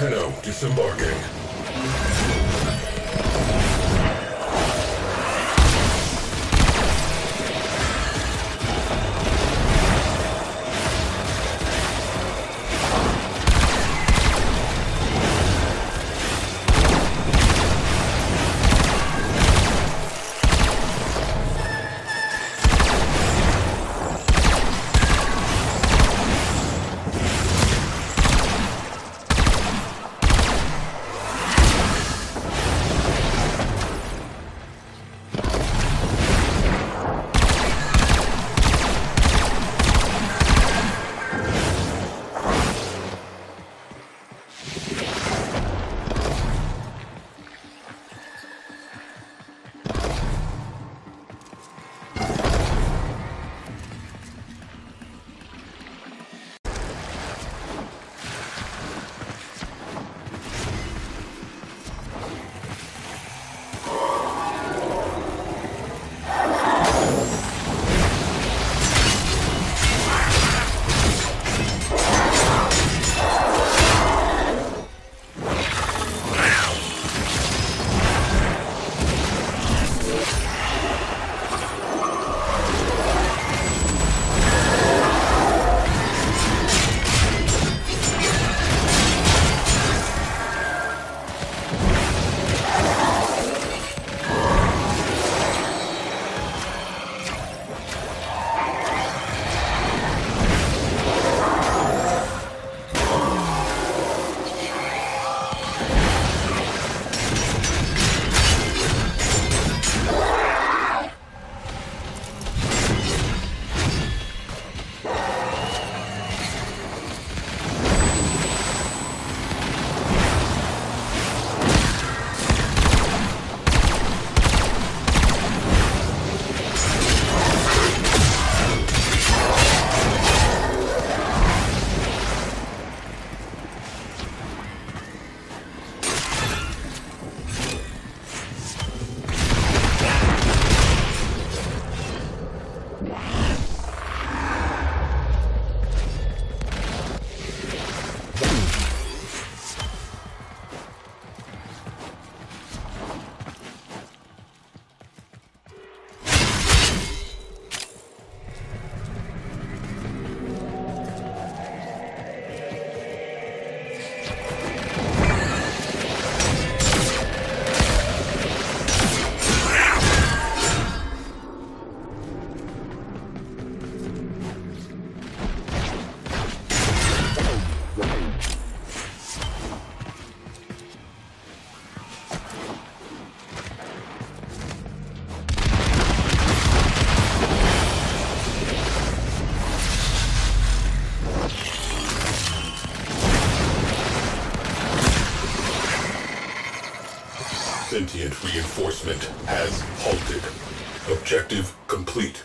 Tenno disembarking. Sentient reinforcement has halted. Objective complete.